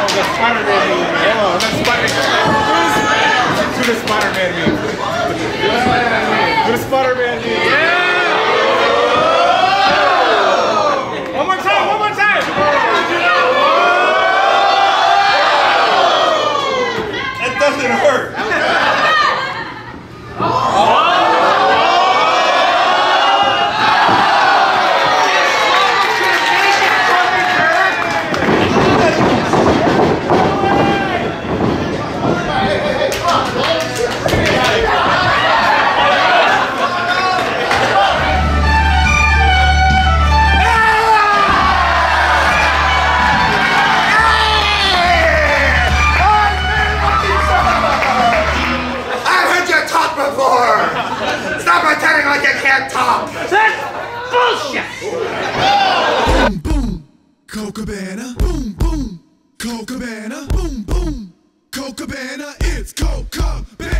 Oh, the Spider-Man meme. Hold on, that's Spider-Man. Do the Spider-Man meme. Do the Spider-Man meme. Pretending like you can't talk! That's bullshit! Boom, boom, Colt Cabana. Boom, boom, Colt Cabana. Boom, boom, Colt Cabana. It's Colt Cabana.